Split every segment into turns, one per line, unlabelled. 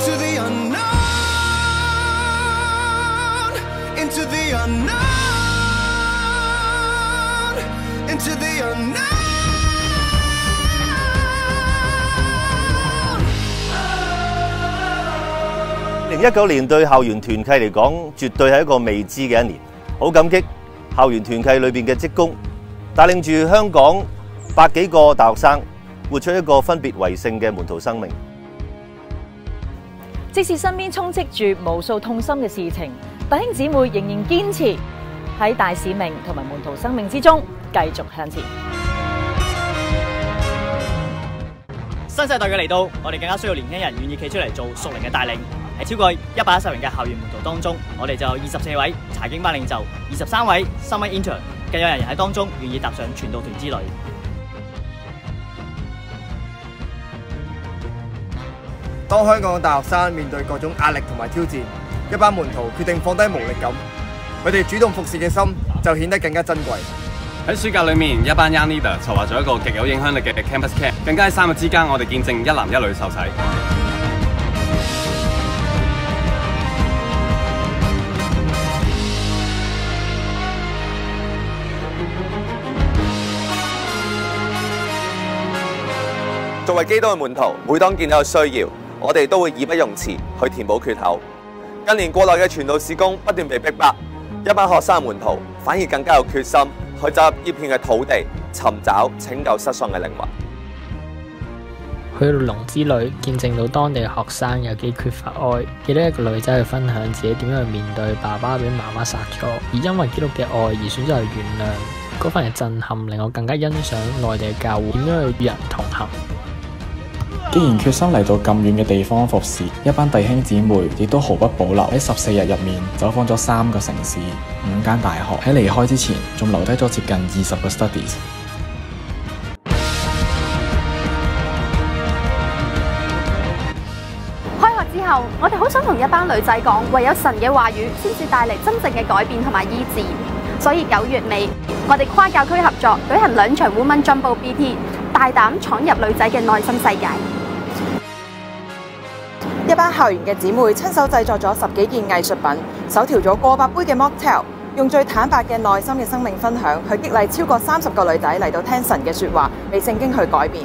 into the unknown, into the unknown, into the unknown.
二零一九年对校园团契嚟讲，绝对系一个未知嘅一年。好感激 校園團契裏邊嘅職工，帶領住香港百幾個大學生，活出一個分別為聖嘅門徒生命。
即使身邊充斥住無數痛心嘅事情，弟兄姊妹仍然堅持喺大使命同埋門徒生命之中繼續向前。
新世代嘅嚟到，我哋更加需要年輕人願意企出嚟做屬靈嘅帶領。喺超過一百一十名嘅校園門徒當中，我哋就有二十四位查經班領袖，二十三位 summer intern，更有人喺當中願意踏上傳道團之旅。
當香港嘅大學生面對各種壓力同埋挑戰，一班門徒決定放低無力感，佢哋主動服侍嘅心就顯得更加珍貴。
喺暑假裏面，一班 young leader 籌劃咗一個極有影響力嘅 campus camp，更加喺三日之間，我哋見證一男一女受洗。
作為基督嘅門徒，每當見到有需要，我哋都會義不容辞去填補缺口。近年國內嘅傳道事工不斷被逼迫，一班學生門徒反而更加有決心去走入呢片嘅土地，尋找拯救失喪嘅靈魂。
去到龍之旅，見證到當地嘅學生有幾缺乏愛。記得一個女仔去分享自己點樣去面對爸爸俾媽媽殺咗，而因為基督嘅愛而選擇去原諒。嗰份嘅震撼令我更加欣賞內地嘅教會點樣去與人同行。
既然決心嚟到咁遠嘅地方服侍，一班弟兄姊妹亦都毫不保留喺十四日入面走訪咗三個城市、五間大學。喺離開之前，仲留低咗接近二十個 studies。
開學之後，我哋好想同一班女仔講，唯有神嘅話語先至帶嚟真正嘅改變同埋醫治。所以九月尾，我哋跨教區合作舉行兩場 Women Jumbo BT，大膽闖入女仔嘅內心世界。
一班校園嘅姊妹親手製作咗十幾件藝術品，手调咗過百杯嘅 mocktail，用最坦白嘅内心嘅生命分享，去激勵超過三十個女仔嚟到聽神嘅說話，被聖經去改變。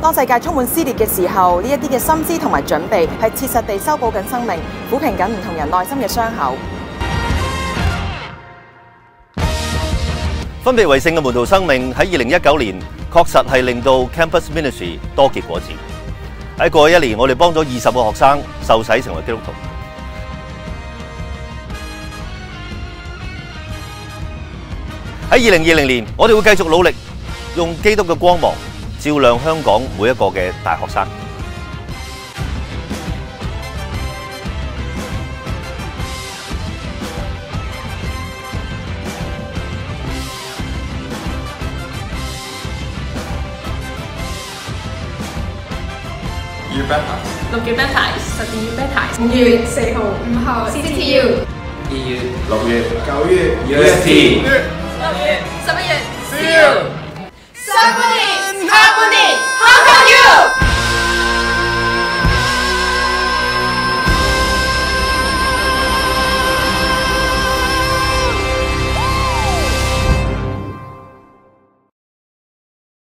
當世界充滿撕裂嘅時候，呢一啲嘅心思同埋準備，係切實地修補緊生命，抚平緊唔同人內心嘅傷口。
分別為聖嘅門徒生命喺二零一九年確實係令到 Campus Ministry 多結果子。喺過去一年，我哋幫咗二十個學生受洗成為基督徒。喺二零二零年，我哋會繼續努力，用基督嘅光芒照亮香港每一個嘅大學生。
月 baptize，
六月 baptize，十二月 baptize，
五月四號、五號
CCTU，
二月、六月、九月
UST，六月、十一月 CU，